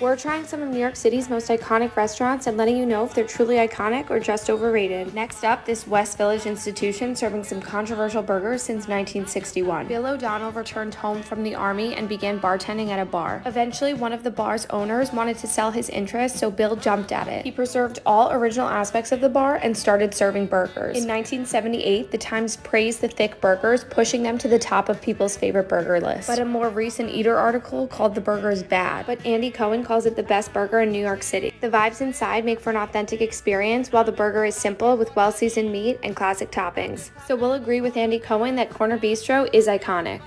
We're trying some of New York City's most iconic restaurants and letting you know if they're truly iconic or just overrated. Next up, this West Village institution serving some controversial burgers since 1961. Bill O'Donnell returned home from the army and began bartending at a bar. Eventually, one of the bar's owners wanted to sell his interest, so Bill jumped at it. He preserved all original aspects of the bar and started serving burgers. In 1978, the Times praised the thick burgers, pushing them to the top of people's favorite burger list. But a more recent Eater article called the burgers bad. But Andy Cohen calls it the best burger in New York City. The vibes inside make for an authentic experience, while the burger is simple with well seasoned meat and classic toppings. So we'll agree with Andy Cohen that Corner Bistro is iconic.